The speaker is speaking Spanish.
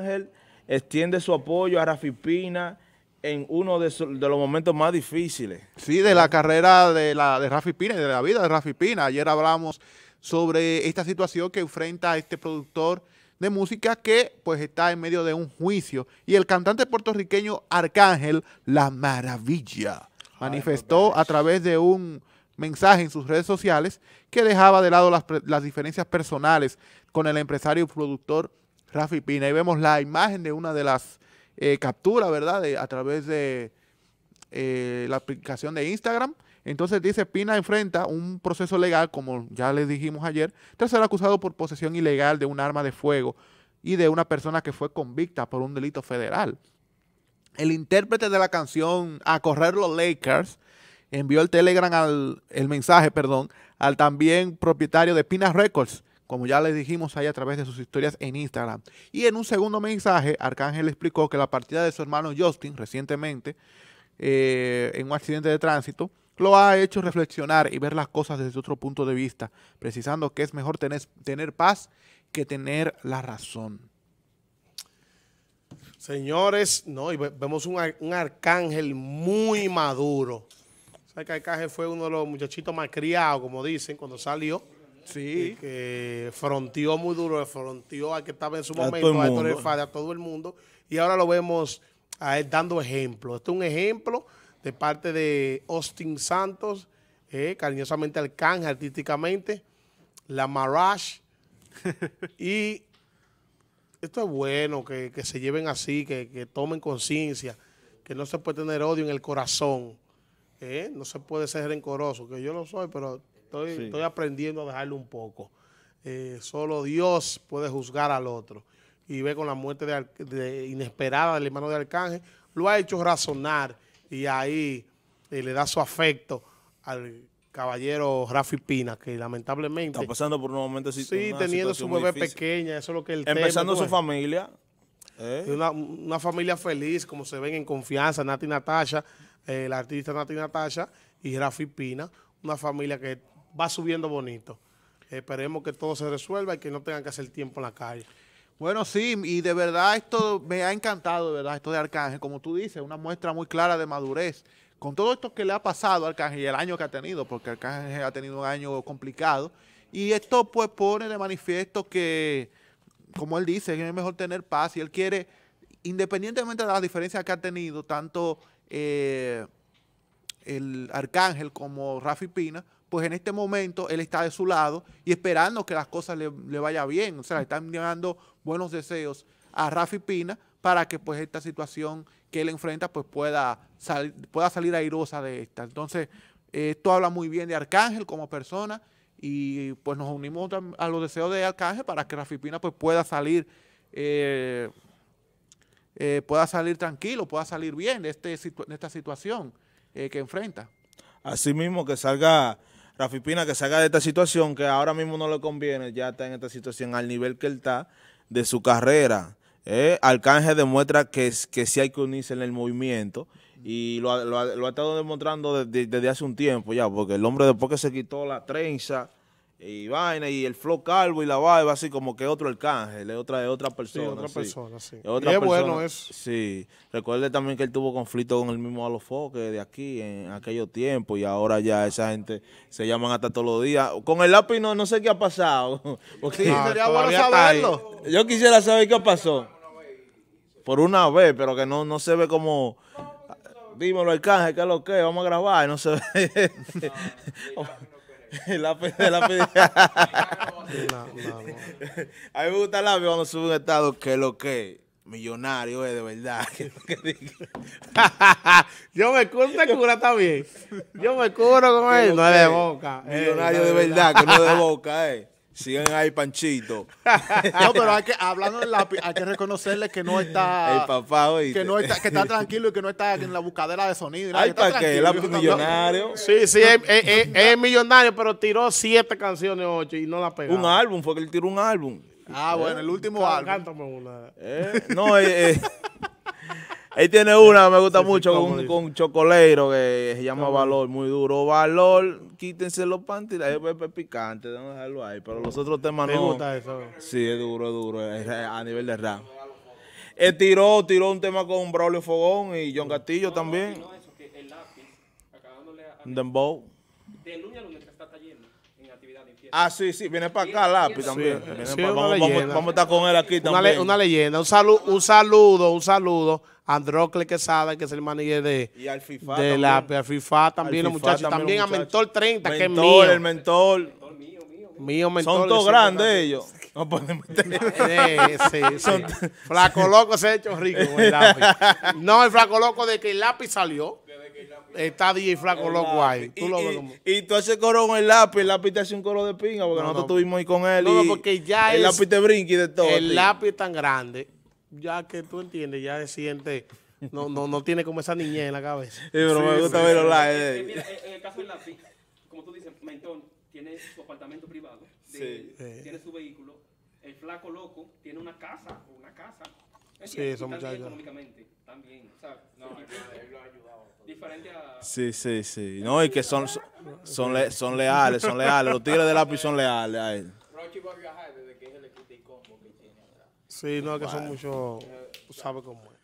Arcángel extiende su apoyo a Rafi Pina en uno de, los momentos más difíciles. Sí, de la carrera de, la, de Rafi Pina y de la vida de Rafi Pina. Ayer hablamos sobre esta situación que enfrenta este productor de música que pues está en medio de un juicio. Y el cantante puertorriqueño Arcángel La Maravilla manifestó a través de un mensaje en sus redes sociales que dejaba de lado las, las diferencias personales con el empresario y productor Rafi Pina. Y vemos la imagen de una de las eh, capturas, ¿verdad? a través de eh, la aplicación de Instagram. Entonces dice, Pina enfrenta un proceso legal, como ya les dijimos ayer, tras ser acusado por posesión ilegal de un arma de fuego y de una persona que fue convicta por un delito federal. El intérprete de la canción A Correr los Lakers envió el Telegram al, el mensaje, perdón, al también propietario de Pina Records, como ya les dijimos ahí a través de sus historias en Instagram. Y en un segundo mensaje, Arcángel explicó que la partida de su hermano Justin recientemente eh, en un accidente de tránsito lo ha hecho reflexionar y ver las cosas desde otro punto de vista, precisando que es mejor tener, tener paz que tener la razón. Señores, no, y vemos un, arcángel muy maduro. ¿Sabes que Arcángel fue uno de los muchachitos más criados, como dicen, cuando salió? Sí. Que fronteó muy duro, fronteó al que estaba en su momento, a, a todo el mundo. Y ahora lo vemos a él dando ejemplo. Este es un ejemplo de parte de Austin Santos, eh, cariñosamente Arcángel artísticamente, la Marash. y esto es bueno, que, se lleven así, que, tomen conciencia, que no se puede tener odio en el corazón. Eh, no se puede ser rencoroso, que yo lo soy, pero estoy, aprendiendo a dejarlo un poco. Eh, solo Dios puede juzgar al otro. Y ve con la muerte de, inesperada del hermano de Arcángel, lo ha hecho razonar y ahí eh, le da su afecto al caballero Rafi Pina, que lamentablemente... Está pasando por un momento Sí, teniendo su bebé pequeña, eso es lo que él Empezando su familia. ¿eh? Una, familia feliz, como se ven en confianza, Nati Natasha, eh, la artista Nati Natasha y Rafi Pina, una familia que va subiendo bonito. Esperemos que todo se resuelva y que no tengan que hacer tiempo en la calle. Bueno, sí, y de verdad esto me ha encantado, de verdad, esto de Arcángel, como tú dices, una muestra muy clara de madurez. Con todo esto que le ha pasado a Arcángel y el año que ha tenido, porque Arcángel ha tenido un año complicado, y esto pues pone de manifiesto que, como él dice, es mejor tener paz y él quiere, independientemente de las diferencias que ha tenido, tanto eh, el Arcángel como Rafi Pina, pues en este momento él está de su lado y esperando que las cosas le, le vaya bien. O sea, le están dando buenos deseos a Rafi Pina para que pues esta situación que él enfrenta pues pueda, pueda salir airosa de esta. Entonces, esto habla muy bien de Arcángel como persona y pues nos unimos a los deseos de Arcángel para que Rafi Pina pues pueda salir eh, eh, pueda salir tranquilo, pueda salir bien de, este, de esta situación eh, que enfrenta. Así mismo que salga Rafi Pina que salga de esta situación que ahora mismo no le conviene, ya está en esta situación al nivel que él está de su carrera. Eh, Arcángel demuestra que, que sí hay que unirse en el movimiento y lo, ha estado demostrando desde, hace un tiempo ya, porque el hombre después que se quitó la trenza, y vaina, y el flow calvo y la barba, así como que otro arcángel, es otra, de otra persona. Sí, otra persona, sí. Es, bueno eso. Sí. Recuerde también que él tuvo conflicto con el mismo Alofoque de aquí en aquellos tiempos, y ahora ya esa gente se llaman hasta todos los días. Con el lápiz no, no sé qué ha pasado. Porque sí, sería bueno saberlo. Yo quisiera saber qué pasó. Por una vez, pero que no, no se ve como... Dímelo, Arcángel, ¿qué es lo que? Vamos a grabar, no se ve. la A mí me gusta el lápiz cuando sube un estado que lo que millonario es de verdad. Yo me curo, te cura también. Yo me curo con él. No es de boca. Millonario de verdad, que no es de boca, eh. Sigan ahí, Panchito. no, pero hay que, hablando del lápiz, hay que reconocerle que no está. El papá, Que, no está, que está tranquilo y que no está en la buscadera de sonido. Ay, ¿para qué? El lápiz millonario. Sí, sí, es, millonario, pero tiró siete canciones, ocho, y no la pegó. Un álbum, fue que él tiró un álbum. Ah, bueno, el último álbum. Cántame una. Eh, no, eh, eh él tiene una, me gusta mucho, con, con chocoleiro que se llama Valor, muy duro. Valor, quítense los panties, es picante, déjame dejarlo ahí. Pero los otros temas no. ¿Te gusta eso? Sí, es duro, es duro, a nivel de rap. eh, tiró, tiró un tema con Braulio Fogón y John Castillo también. No, eso, que el lápiz, acabándole a, Un Dembow. de lunes a lunes está yendo Ah, sí, sí, viene para acá Lápiz también. Sí, una vamos, vamos- leyenda. vamos a estar con él aquí Una, también. le- una leyenda. Un, salu- un saludo, un saludo a Androcle Quesada, que es el manager de, Y al FIFA de también. la a FIFA también, Al los FIFA muchachos. también También, los a. Mentor 30, que es Mentor, mío. el mentor. mío, mentor. Son todos grandes ellos. No pueden meter. Eh, sí, sí. Flaco Loco se ha hecho rico con el lápiz. No, el Flaco Loco de que el lápiz salió. Está DJ Flaco Loco ahí. Tú y, lo ves y- como... y tú haces coro con el lápiz, el lápiz te hace un coro de pinga, porque No, nosotros no. estuvimos ahí con él. No, y porque ya el es- lápiz te brinca y de todo. El tío. lápiz es tan grande, ya que tú entiendes, ya se siente, no, no, no tiene como esa niñez en la cabeza. Sí, pero me gusta ver los live. Eh, mira, en en el caso del lápiz, como tú dices, Mentón tiene su apartamento privado, de- Sí. tiene su vehículo, el flaco loco tiene una casa, una casa. Sí, esos muchachos. económicamente, también, o sea, diferente a... Sí, sí, sí. No, y que son, son, son, le- son leales, son leales. Los tigres de lápiz son leales a él. Rochi va a viajar desde que quite el combo que tiene. Sí, no, que son muchos, tú sabes cómo es.